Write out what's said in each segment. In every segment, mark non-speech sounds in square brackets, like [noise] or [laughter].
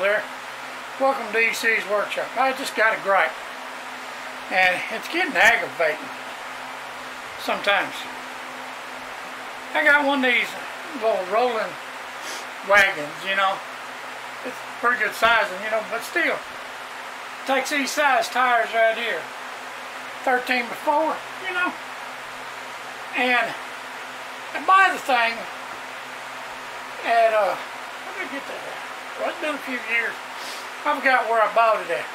There. Welcome to EC's Workshop. I just got a gripe. And it's getting aggravating. Sometimes. I got one of these little rolling wagons, you know. It's pretty good sizing, you know, but still. Takes these size tires right here. 13 before, you know. And I buy the thing at, uh, did I get that at? Well, it's been a few years. I forgot where I bought it at.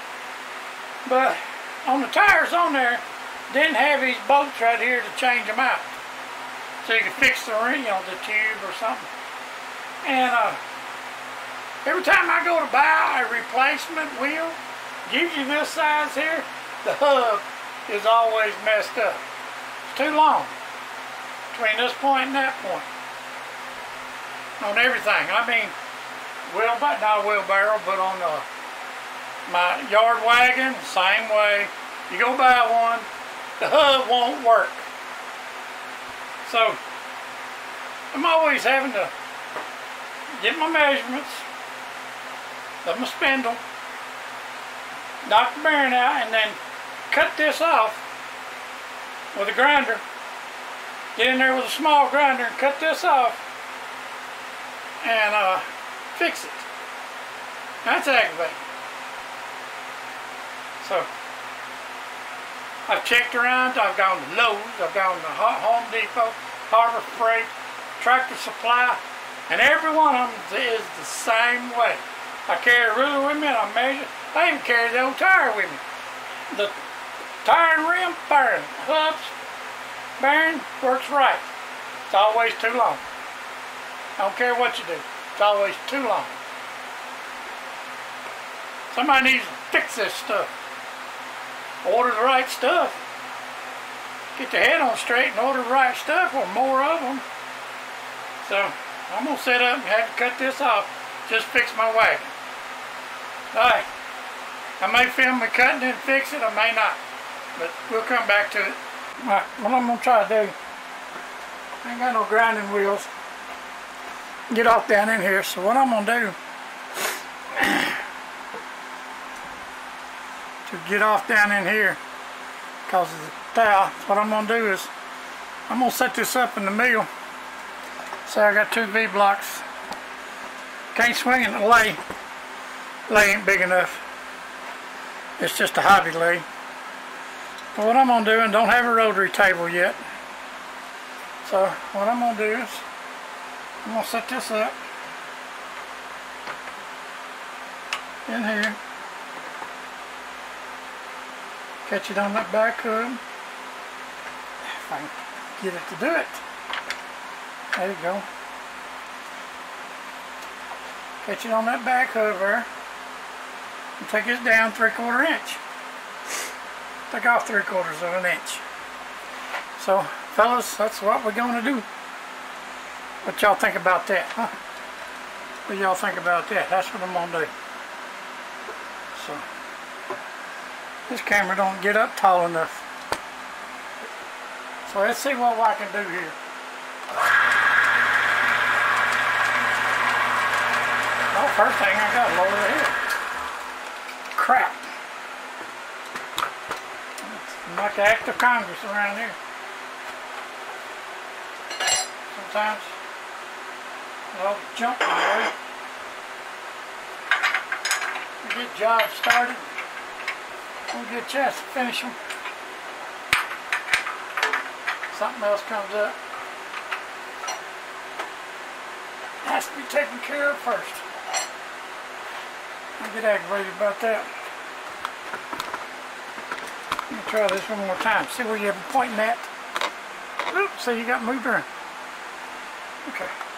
But on the tires on there, didn't have these bolts right here to change them out. So you can fix the ring on the tube or something. And uh, every time I go to buy a replacement wheel, gives you this size here, the hub is always messed up. It's too long between this point and that point. On everything. I mean, wheel, not a wheelbarrow, but on the, my yard wagon, same way. You go buy one, the hub won't work. So, I'm always having to get my measurements of my spindle, knock the bearing out, and then cut this off with a grinder. Get in there with a small grinder and cut this off and uh, fix it. That's aggravating. So, I've checked around, I've gone to Lowe's, I've gone to Home Depot, Harbor Freight, Tractor Supply, and every one of them is the same way. I carry a ruler with me and I measure. I even carry the old tire with me. The tire and rim, bearing, hubs, bearing, works right. It's always too long. I don't care what you do. It's always too long. Somebody needs to fix this stuff. Order the right stuff. Get your head on straight and order the right stuff or more of them. So I'm going to set up and have to cut this off. Just fix my wagon. Alright. I may film me cutting and fix it. I may not. But we'll come back to it. Alright. What I'm going to try to do. I ain't got no grinding wheels. Get off down in here. So what I'm going to do. to get off down in here because of the towel. What I'm going to do is I'm going to set this up in the mill. So I got two V-blocks. Can't swing it in the lay. Lay ain't big enough. It's just a hobby lay. But what I'm going to do, and don't have a rotary table yet. So what I'm going to do is I'm going to set this up in here. Catch it on that back hood. If I can get it to do it. There you go. Catch it on that back there. And take it down three quarter inch. Take off three quarters of an inch. So, fellas, that's what we're going to do. What y'all think about that, huh? What y'all think about that? That's what I'm to do. So. This camera don't get up tall enough. So let's see what I can do here. Well, first thing I got lower the head. Crap. I'm like the act of Congress around here. Sometimes they'll jump way. Get jobs started. We'll get a chance to finish them. Something else comes up. Has to be taken care of first. I get aggravated about that. Let me try this one more time. See where you have a pointing at. Oops, see you got moved around. Okay.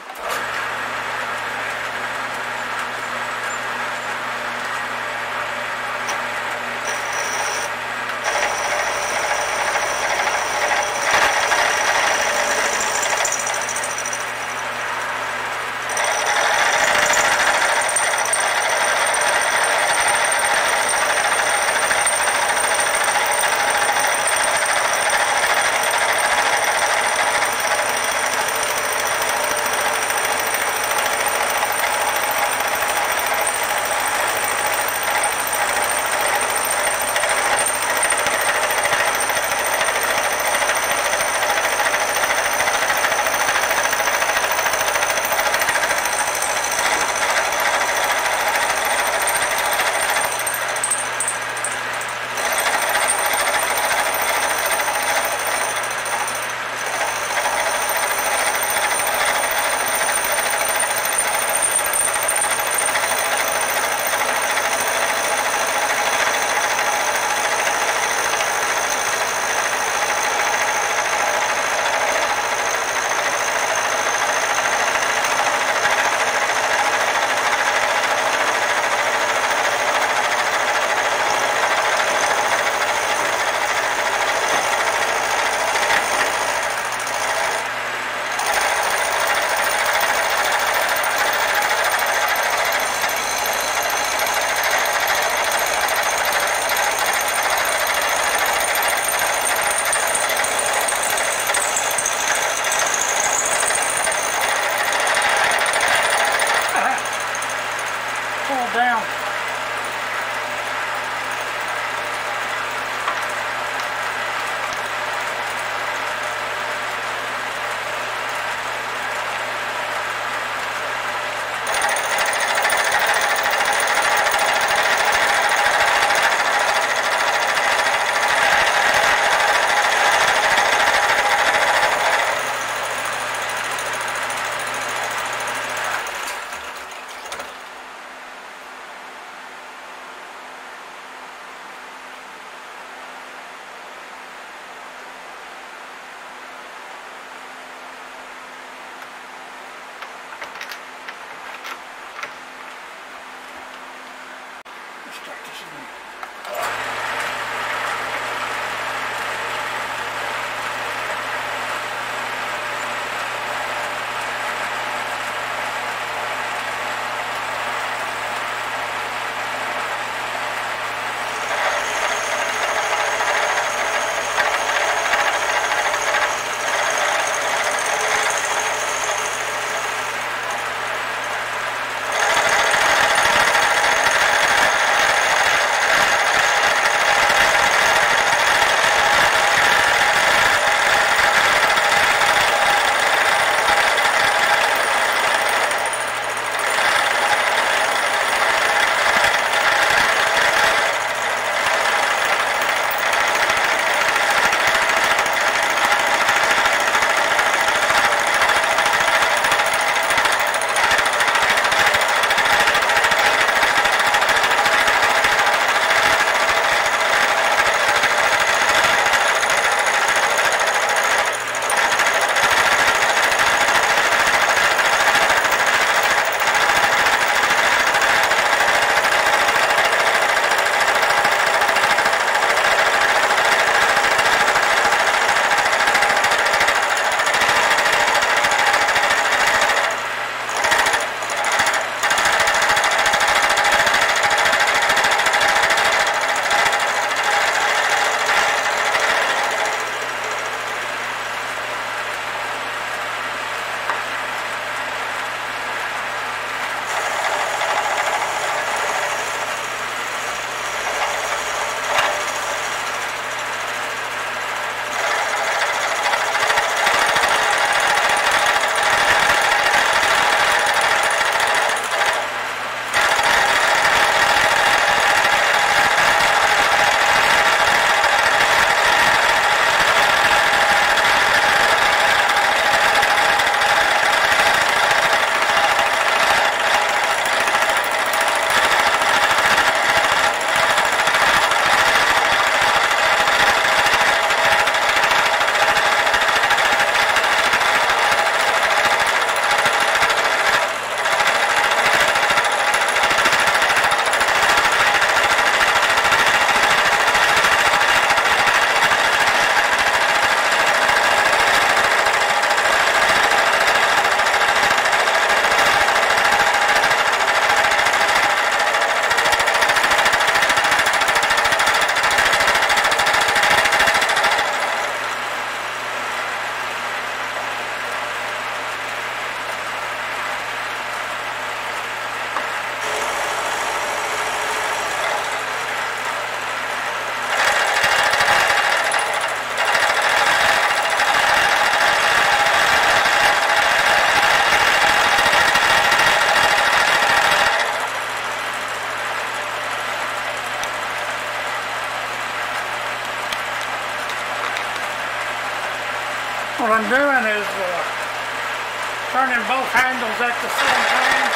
Turning both handles at the same time.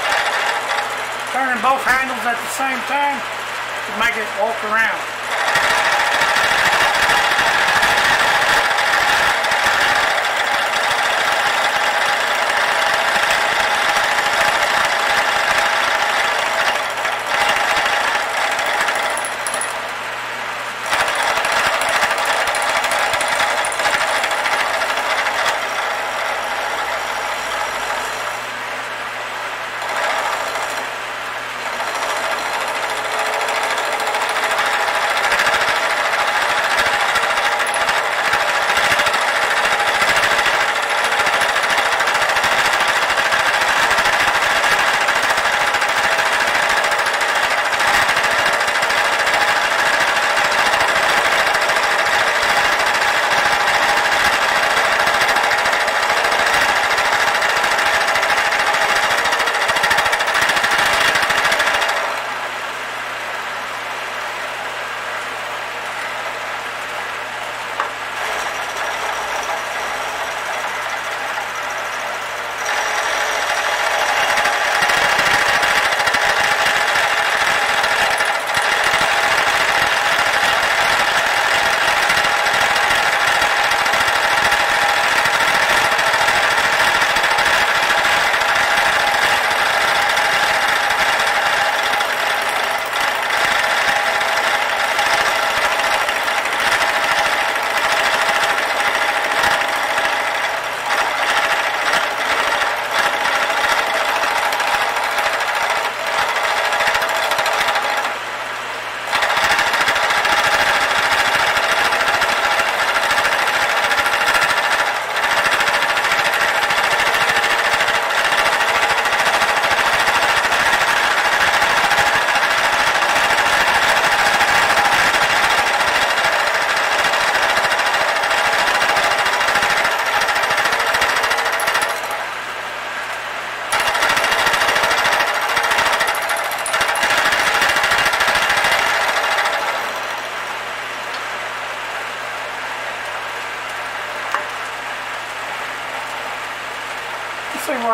Turning both handles at the same time to make it walk around.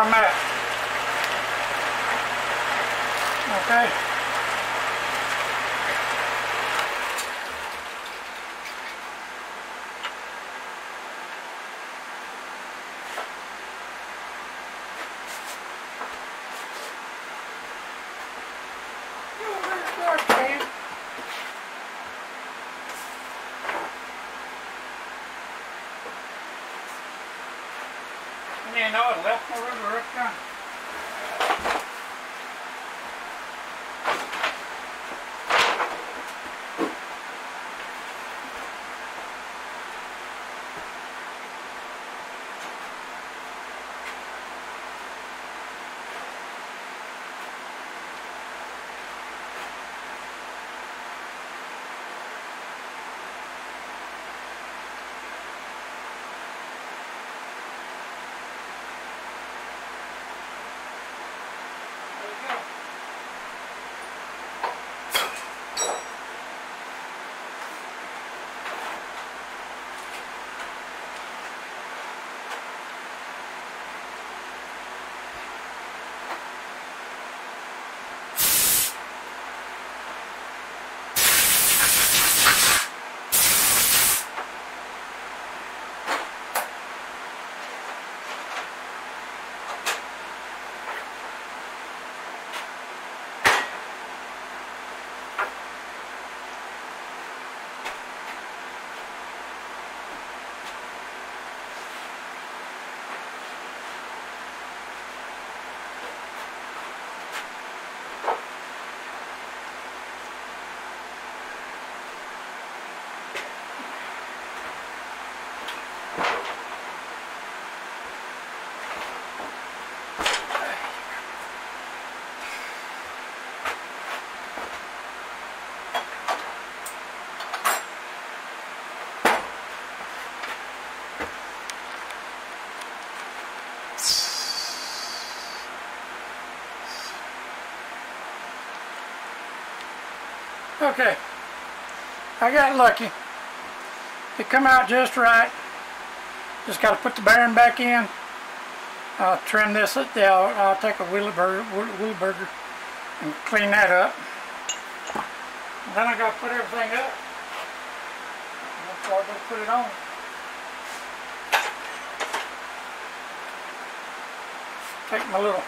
I'm at. Okay. Didn't know it left my river up there. Okay. I got lucky. It come out just right. Just got to put the bearing back in. I'll trim this. Uh, I'll, I'll take a wheelie burger, and clean that up. Then I got to put everything up. Before I go put it on. Take my little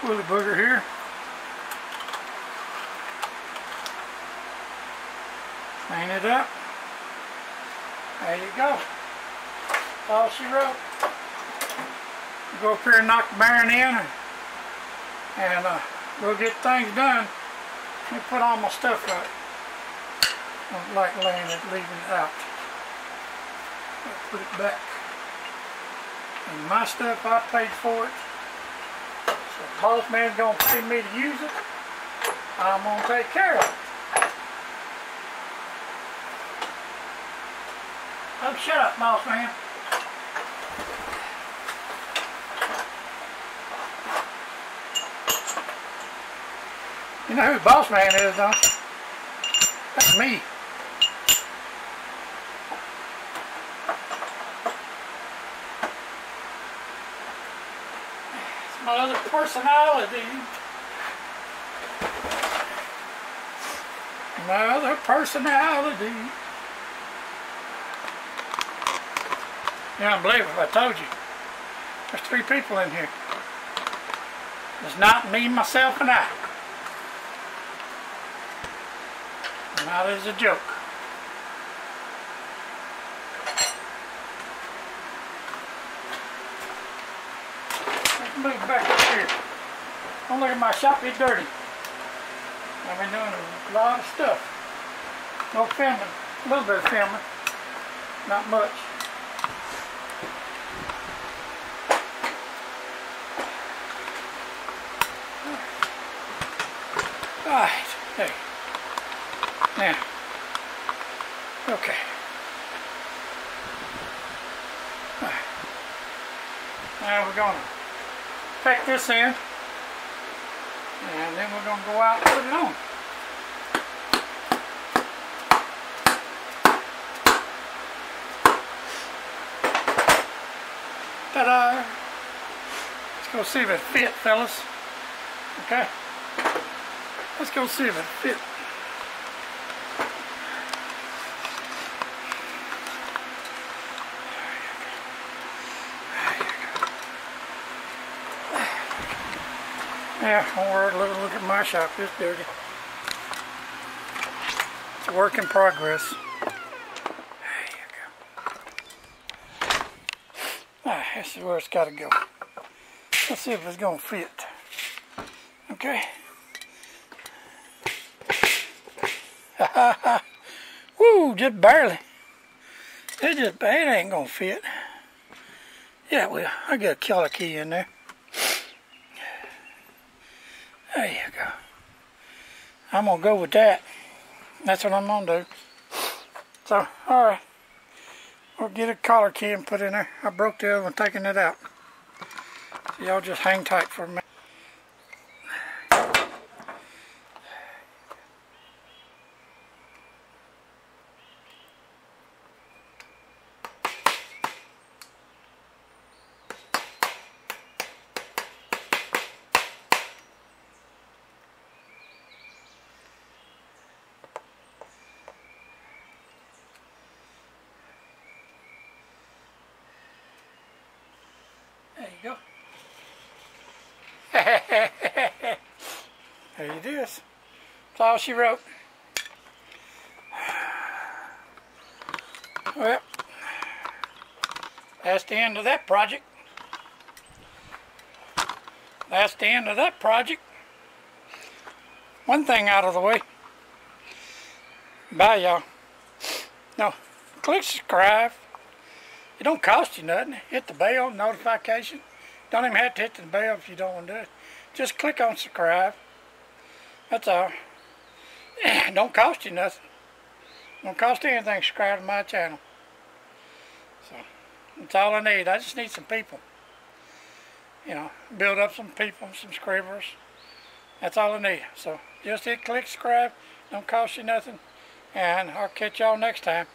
wheelie burger here. Clean it up. There you go. All she wrote. Go up here and knock the bearing in and, and uh, go get things done. Let me put all my stuff up. I don't like laying it, leaving it out. I'll put it back. And my stuff, I paid for it. So if boss man's gonna pay me to use it, I'm gonna take care of it. Oh, shut up, boss man. You know who boss man is, don't you? That's me. It's my other personality. My other personality. You don't believe it, I told you. There's three people in here. It's not me, myself, and I. Not as a joke. Let's move back up here. Don't look at my shop, it's dirty. I've been doing a lot of stuff. No filming, a little bit of filming, not much. Alright, there. Now, okay. Alright. Now we're going to pack this in, and then we're going to go out and put it on. Ta-da! Let's go see if it fit, fellas. Okay? Let's go see if it fit. Yeah, don't worry, look, look at my shop, it's dirty. It's a work in progress. There you go. Ah, this is where it's got to go. Let's see if it's going to fit. Okay. [laughs] Woo, just barely. It just, it ain't to fit. Yeah, well, I got a killer key in there. There you go. I'm to go with that. That's what I'm to do. So, alright. We'll get a collar key and put in there. I broke the other one taking it out. So y'all just hang tight for a minute. There you go. [laughs] there it is. That's all she wrote. Well, that's the end of that project. That's the end of that project. One thing out of the way. Bye, y'all. No, click subscribe. It don't cost you nothing. Hit the bell notification. Don't even have to hit the bell if you don't want to do it. Just click on subscribe. That's all. [clears throat] don't cost you nothing. Don't cost anything to subscribe to my channel. So that's all I need. I just need some people. You know, build up some people, some subscribers. That's all I need. So just hit click subscribe. Don't cost you nothing. And I'll catch y'all next time.